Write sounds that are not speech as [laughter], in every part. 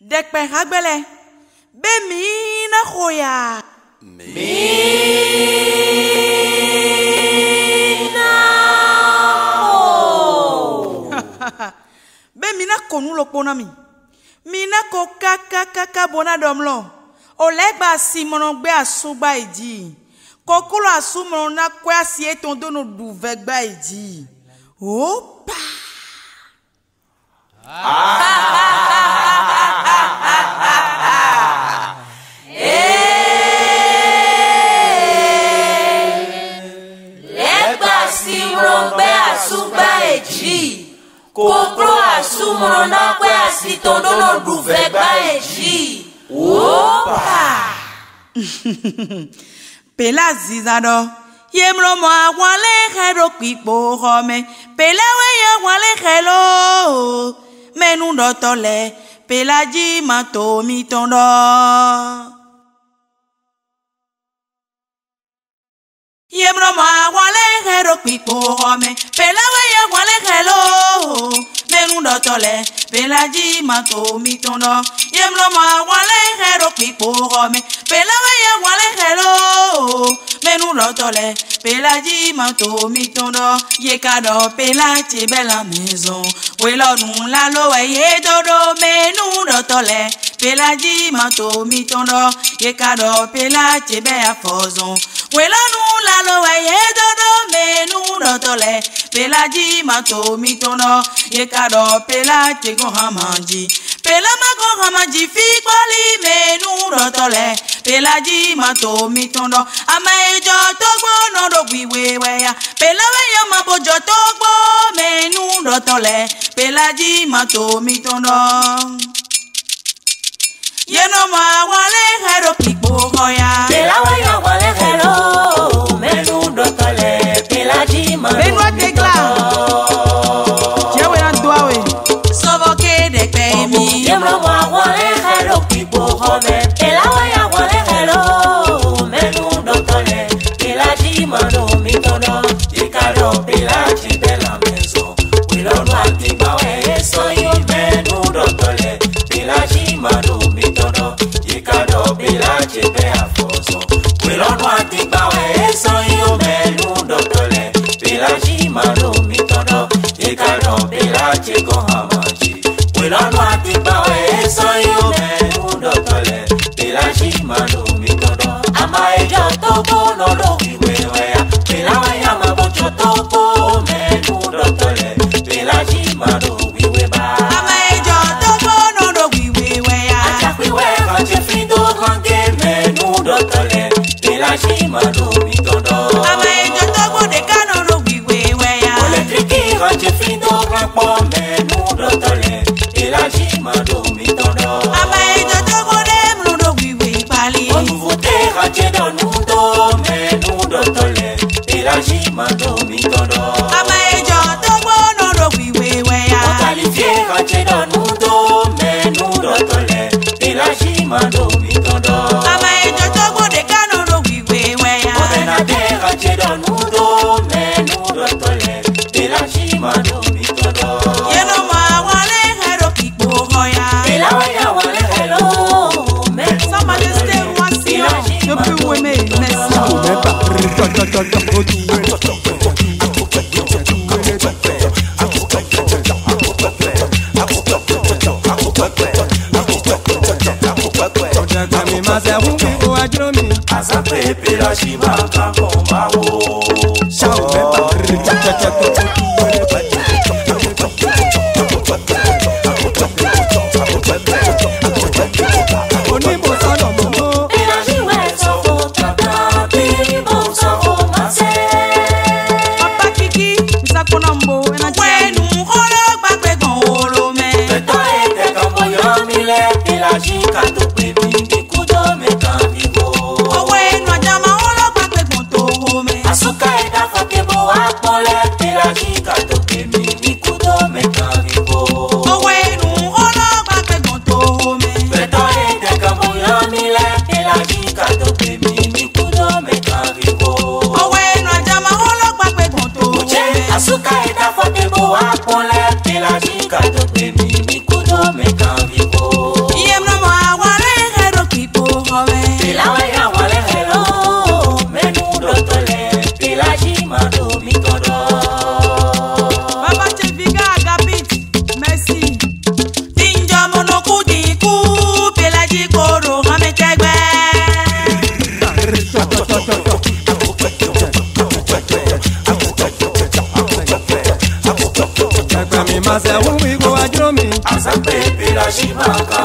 Dekpe hagbele. Be mi na khoya. Mi na ho. Be mi na konu lokpo na mi. Mi na ko kaka kaka bona domlo. Olegba si monogbe asugba idi. Kokolo asumro na kwa si etondo no duvegba idi. Opa! Ah! ah. kopro asumuro nakwe asitondo noduvegba ezhi wopa [laughs] pela ziza ɖɔ yemlɔmɔ awalexe ɖokui kpoxɔme pelawe ye awalexe loo menuɖɔtɔ le pela dzi matomitɔ ɖɔ. yemlɔmɔ awalexe ɖokui kpoxɔme pelawe ye awalexe loo tɔlɛ belaji mato mi tɔndɔ yemlɔmɔ awɔlɛ hɛrɛ kpikpo xɔmɛ belawa ya wɔlɛ hɛrɛ o mɛnu lɔ tɔlɛ belaji mato mi tɔndɔ yeka dɔ bela ti bɛ la mɛzɔn welɔnu la lo ɛyɛ dodo mɛnu lɔ tɔlɛ belaji mato mi tɔndɔ yeka dɔ bela ti bɛ ya fɔzɔn. Welanu la lo ye dodo menu rotole pelaji mato mitono ye kado pelaji go hamanji pelama go hamanji fi kwali menu rotole pelaji mato mitono ama ejo togbo no do wiwe weya pelawe ya mabojo togbo menu rotole pelaji mato mitono Yenomo awale hero pipo hoya pelawe ya Igbo comment. Elawa ya wole hello, menu dotole. Ilaji pilaji bela mezo. We don't want to bow so you menu dotole. Ilaji mano mi tono, ikaro pilaji bela fozo. don't want pilaji kohama. Mashimado. with it. a poner que la chica te mi àṣẹ wú mi kó wá jó mi. àṣà pé pírà ṣì máa kà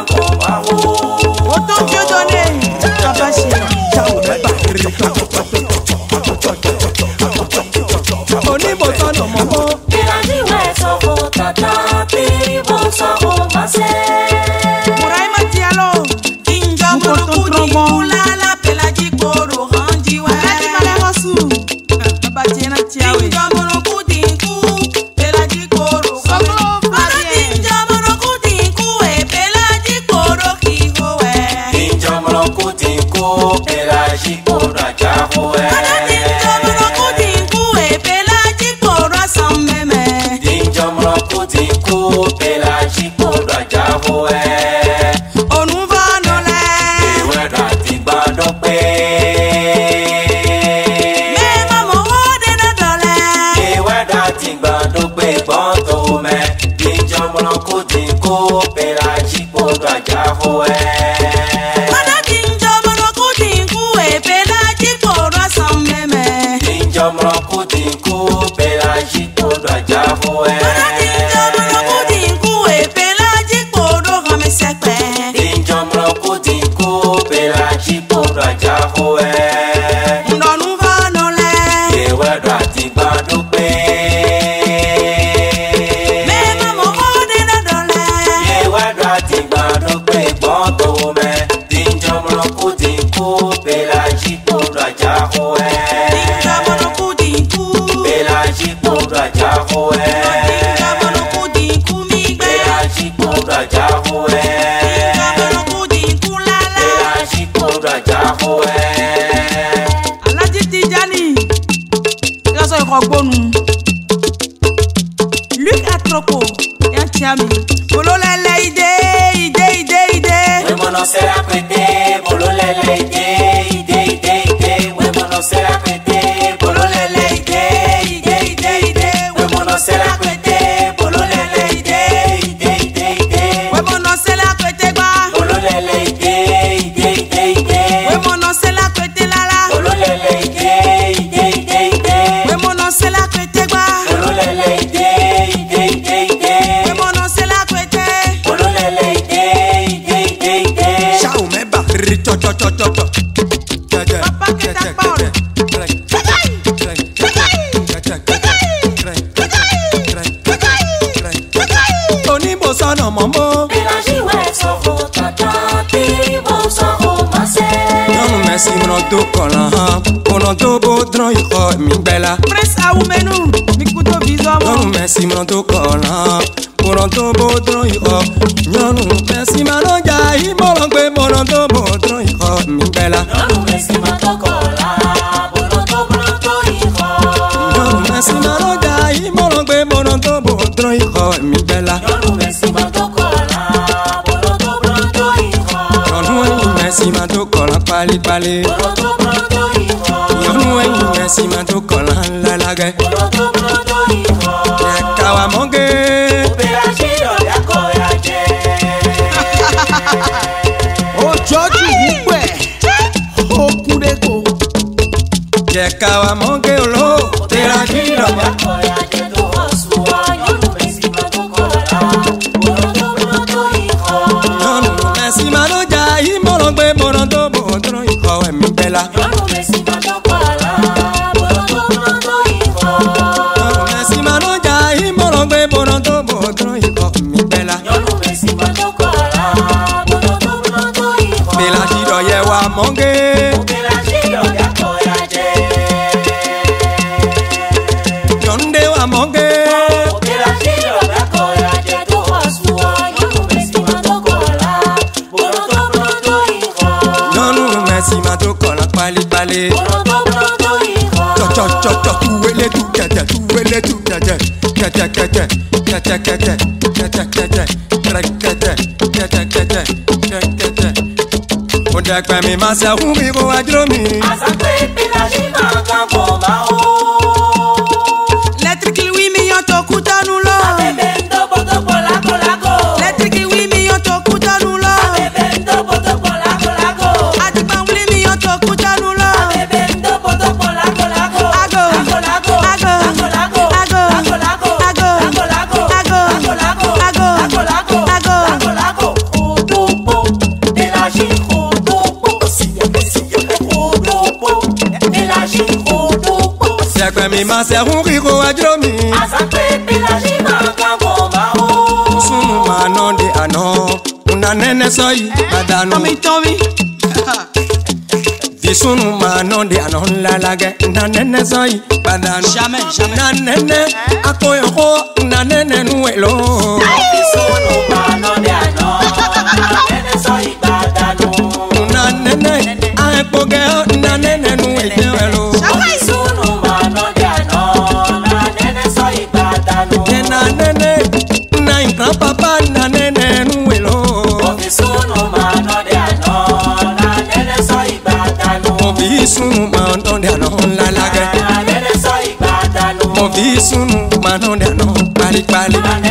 jikora chahoe dinjomro kudinku ebela jikora eh. dinjomro kudinku bela jikora chahoe onúvanulẹ ewéra ti gbádùn pé. mẹ́ẹ̀mà mọ̀wọ́ dènà dọ̀lẹ́. ewéra ti gbádùn pé gbọ́dọ̀ mẹ́ dinjomro ọgbọnu luke atropo ya tiami bololẹlẹ ide ide ide ide. wemọnọ sẹra pété bololẹlẹ ide ide ide ide wemọnọ sẹra mọ́nà ikọ̀ mi gbẹ́la. prince awumenu mi kú tó fi sọ́mọ́. lọ́rùn mẹ́sì mọ́ tó kọ̀ ràn mọ̀nà tó bó dán ikọ̀ yọ̀nù mẹ́sì máa lọ jà yìí mọ̀nà pé mọ̀nà tó ràn tó bó dán ikọ̀. mi gbẹ́la. lọ́rùn mẹ́sì máa tó kọ̀ ràn mọ̀nà tó bó dán kɛ. koloto koloto ìwọ. ẹ̀kawa mọ́gẹ́. òbẹ̀rẹ̀ [laughs] ṣe ìrọ̀lẹ́ kọ́ ya jẹ́. ojoojú wúwẹ̀ ó kúndé kó. jẹ̀kawa mọ́gẹ́. monge. Donde wa monge. Nonu mesi ma to kola pali pali. Cho cho cho tuwele tu kete tuwele tu kete kete kete kete kete kete kete. jẹpẹ mi máa ṣe fún mi kó wá dúró mi. àṣà pé ìpìlẹ̀ yìí máa kan kò bá o. ma sẹ́kún kíkó ajọ́ mi. o. sunu máa de ano, una nene soy, badano àdánù. tọ́mi tọ́mi. Bisunu ma no de ano la na nene soy, yi nene, Na nene akoyoko una nene lo. Bisunu ma no de ano una nene soy yi nene, Na nene nene na nene nuwe. fi sunu máa ń dán dáná ńlá lágẹ. àbẹ̀rẹ̀ sọ ìgbà dànù. mo fi sunu máa ń dán dáná pálípálí. àbẹ̀rẹ̀